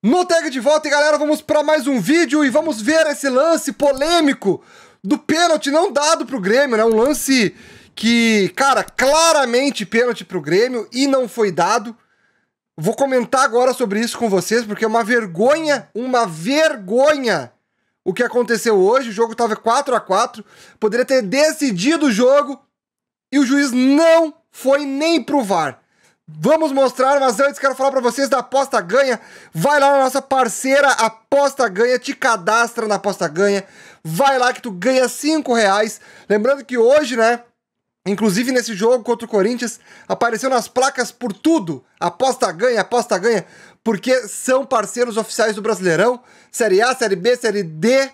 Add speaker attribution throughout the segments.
Speaker 1: No tag de volta, e galera, vamos para mais um vídeo e vamos ver esse lance polêmico do pênalti não dado pro Grêmio, né? Um lance que, cara, claramente pênalti pro Grêmio e não foi dado. Vou comentar agora sobre isso com vocês, porque é uma vergonha, uma vergonha o que aconteceu hoje. O jogo tava 4 a 4 poderia ter decidido o jogo e o juiz não foi nem pro VAR. Vamos mostrar, mas antes quero falar para vocês da Aposta Ganha. Vai lá na nossa parceira Aposta Ganha, te cadastra na Aposta Ganha. Vai lá que tu ganha 5 reais. Lembrando que hoje, né, Inclusive nesse jogo contra o Corinthians, apareceu nas placas por tudo. Aposta ganha, aposta ganha, porque são parceiros oficiais do Brasileirão, Série A, Série B, Série D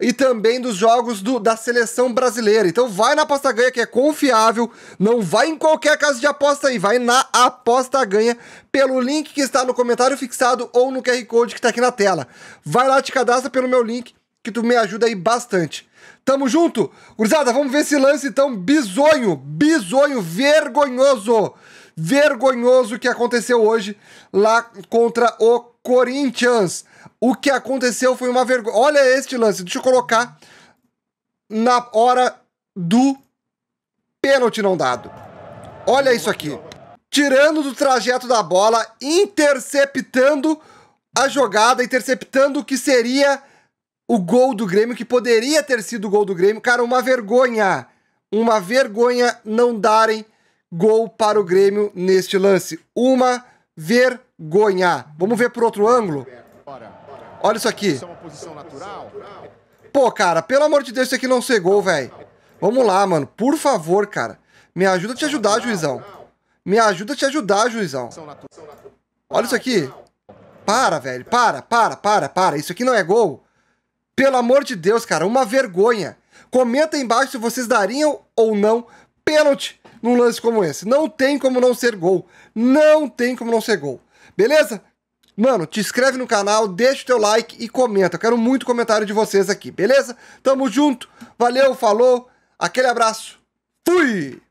Speaker 1: e também dos jogos do, da seleção brasileira. Então vai na aposta ganha que é confiável, não vai em qualquer casa de aposta aí, vai na aposta ganha pelo link que está no comentário fixado ou no QR Code que está aqui na tela. Vai lá, te cadastra pelo meu link que tu me ajuda aí bastante. Tamo junto? Gurizada, vamos ver esse lance então bizonho, bizonho, vergonhoso, vergonhoso que aconteceu hoje lá contra o Corinthians. O que aconteceu foi uma vergonha. Olha este lance, deixa eu colocar na hora do pênalti não dado. Olha isso aqui. Tirando do trajeto da bola, interceptando a jogada, interceptando o que seria o gol do Grêmio, que poderia ter sido o gol do Grêmio. Cara, uma vergonha. Uma vergonha não darem gol para o Grêmio neste lance. Uma vergonha. Vamos ver por outro ângulo? Olha isso aqui. Pô, cara, pelo amor de Deus, isso aqui não ser gol, velho. Vamos lá, mano. Por favor, cara. Me ajuda a te ajudar, juizão. Me ajuda a te ajudar, juizão. Olha isso aqui. Para, velho. Para, para, para, para. Isso aqui não é gol. Pelo amor de Deus, cara. Uma vergonha. Comenta aí embaixo se vocês dariam ou não pênalti num lance como esse. Não tem como não ser gol. Não tem como não ser gol. Beleza? Mano, te inscreve no canal, deixa o teu like e comenta. Eu quero muito comentário de vocês aqui, beleza? Tamo junto. Valeu, falou. Aquele abraço. Fui!